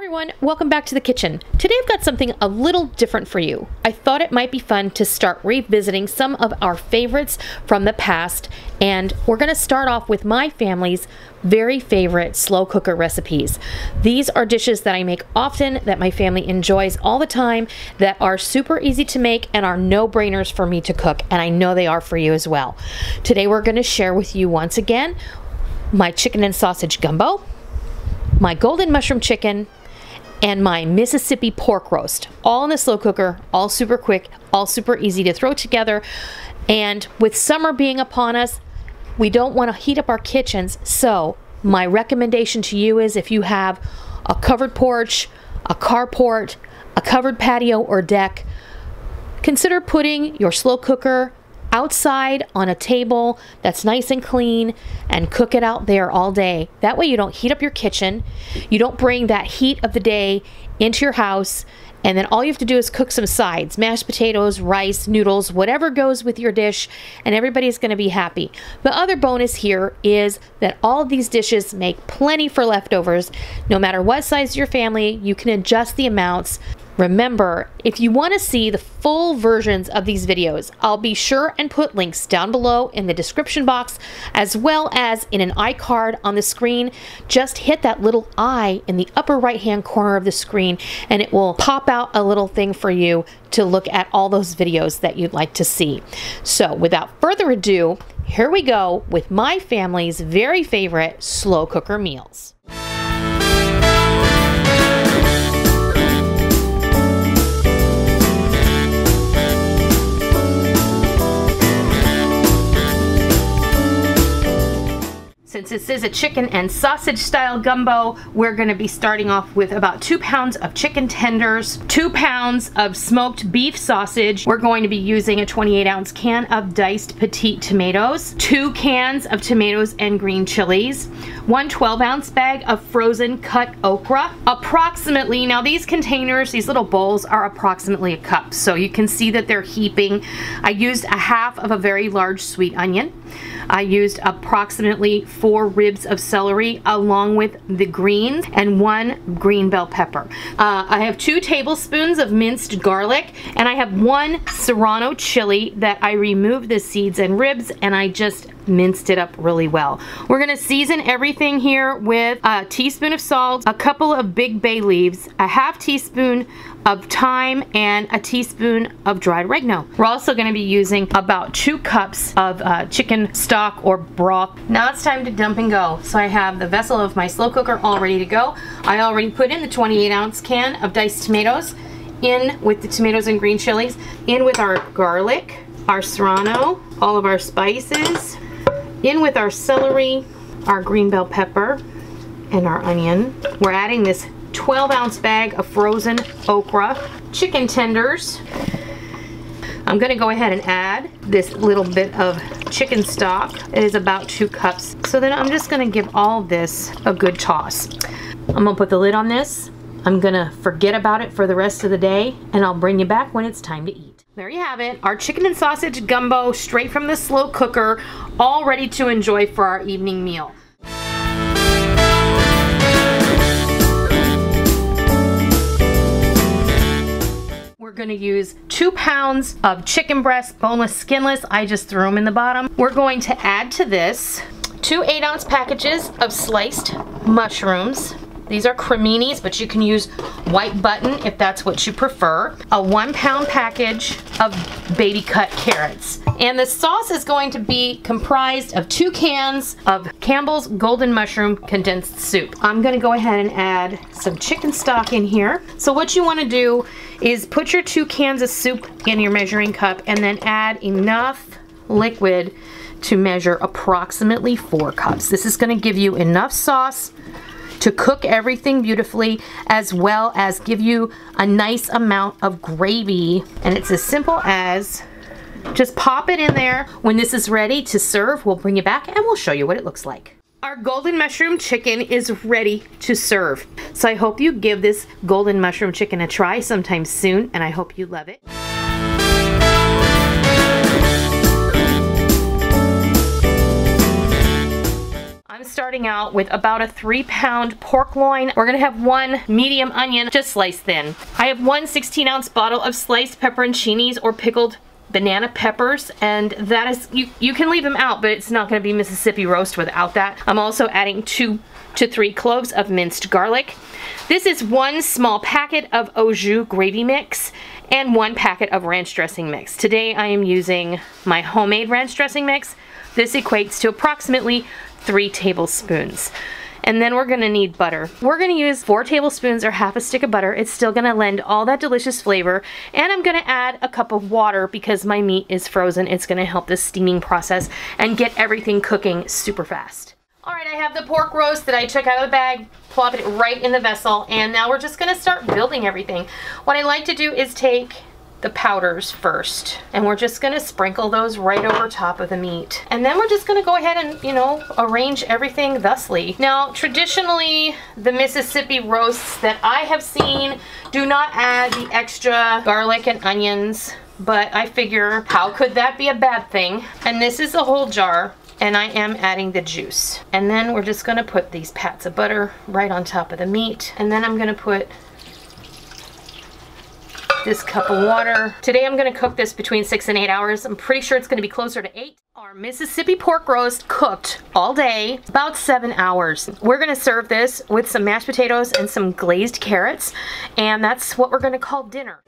everyone, welcome back to the kitchen. Today I've got something a little different for you. I thought it might be fun to start revisiting some of our favorites from the past, and we're going to start off with my family's very favorite slow cooker recipes. These are dishes that I make often, that my family enjoys all the time, that are super easy to make and are no-brainers for me to cook, and I know they are for you as well. Today we're going to share with you once again my chicken and sausage gumbo, my golden mushroom chicken, and my Mississippi pork roast. All in the slow cooker, all super quick, all super easy to throw together. And with summer being upon us, we don't want to heat up our kitchens. So my recommendation to you is if you have a covered porch, a carport, a covered patio or deck, consider putting your slow cooker outside on a table that's nice and clean and cook it out there all day. That way you don't heat up your kitchen. You don't bring that heat of the day into your house. And then all you have to do is cook some sides, mashed potatoes, rice, noodles, whatever goes with your dish, and everybody's going to be happy. The other bonus here is that all these dishes make plenty for leftovers. No matter what size your family, you can adjust the amounts Remember, if you want to see the full versions of these videos, I'll be sure and put links down below in the description box as well as in an iCard on the screen. Just hit that little I in the upper right hand corner of the screen and it will pop out a little thing for you to look at all those videos that you'd like to see. So without further ado, here we go with my family's very favorite slow cooker meals. Is a chicken and sausage style gumbo, we're gonna be starting off with about two pounds of chicken tenders, two pounds of smoked beef sausage. We're going to be using a 28 ounce can of diced petite tomatoes, two cans of tomatoes and green chilies, one 12 ounce bag of frozen cut okra, approximately, now these containers, these little bowls are approximately a cup, so you can see that they're heaping. I used a half of a very large sweet onion. I used approximately four ribs of celery along with the greens and one green bell pepper. Uh, I have two tablespoons of minced garlic and I have one serrano chili that I removed the seeds and ribs and I just minced it up really well. We're gonna season everything here with a teaspoon of salt, a couple of big bay leaves, a half teaspoon of thyme and a teaspoon of dried oregano. We're also going to be using about two cups of uh, chicken stock or broth. Now it's time to dump and go. So I have the vessel of my slow cooker all ready to go. I already put in the 28 ounce can of diced tomatoes in with the tomatoes and green chilies, in with our garlic, our serrano, all of our spices, in with our celery, our green bell pepper, and our onion. We're adding this 12 ounce bag of frozen okra, chicken tenders. I'm gonna go ahead and add this little bit of chicken stock. It is about two cups. So then I'm just gonna give all this a good toss. I'm gonna put the lid on this. I'm gonna forget about it for the rest of the day and I'll bring you back when it's time to eat. There you have it, our chicken and sausage gumbo straight from the slow cooker, all ready to enjoy for our evening meal. We're gonna use two pounds of chicken breast, boneless, skinless. I just threw them in the bottom. We're going to add to this two eight ounce packages of sliced mushrooms. These are creminis, but you can use white button if that's what you prefer. A one pound package of baby cut carrots. And the sauce is going to be comprised of two cans of Campbell's Golden Mushroom Condensed Soup. I'm gonna go ahead and add some chicken stock in here. So what you wanna do is put your two cans of soup in your measuring cup and then add enough liquid to measure approximately four cups. This is gonna give you enough sauce to cook everything beautifully as well as give you a nice amount of gravy. And it's as simple as just pop it in there. When this is ready to serve, we'll bring you back and we'll show you what it looks like. Our golden mushroom chicken is ready to serve. So I hope you give this golden mushroom chicken a try sometime soon and I hope you love it. Starting out with about a three pound pork loin. We're gonna have one medium onion, just sliced thin. I have one 16 ounce bottle of sliced pepperoncinis or pickled banana peppers and that is you you can leave them out but it's not going to be Mississippi roast without that I'm also adding two to three cloves of minced garlic this is one small packet of au jus gravy mix and one packet of ranch dressing mix today I am using my homemade ranch dressing mix this equates to approximately three tablespoons and then we're gonna need butter. We're gonna use four tablespoons or half a stick of butter. It's still gonna lend all that delicious flavor. And I'm gonna add a cup of water because my meat is frozen. It's gonna help the steaming process and get everything cooking super fast. All right, I have the pork roast that I took out of the bag, plop it right in the vessel, and now we're just gonna start building everything. What I like to do is take the powders first. And we're just gonna sprinkle those right over top of the meat. And then we're just gonna go ahead and, you know, arrange everything thusly. Now, traditionally, the Mississippi roasts that I have seen do not add the extra garlic and onions, but I figure, how could that be a bad thing? And this is a whole jar and I am adding the juice. And then we're just gonna put these pats of butter right on top of the meat. And then I'm gonna put this cup of water. Today I'm gonna cook this between six and eight hours. I'm pretty sure it's gonna be closer to eight. Our Mississippi pork roast cooked all day, about seven hours. We're gonna serve this with some mashed potatoes and some glazed carrots, and that's what we're gonna call dinner.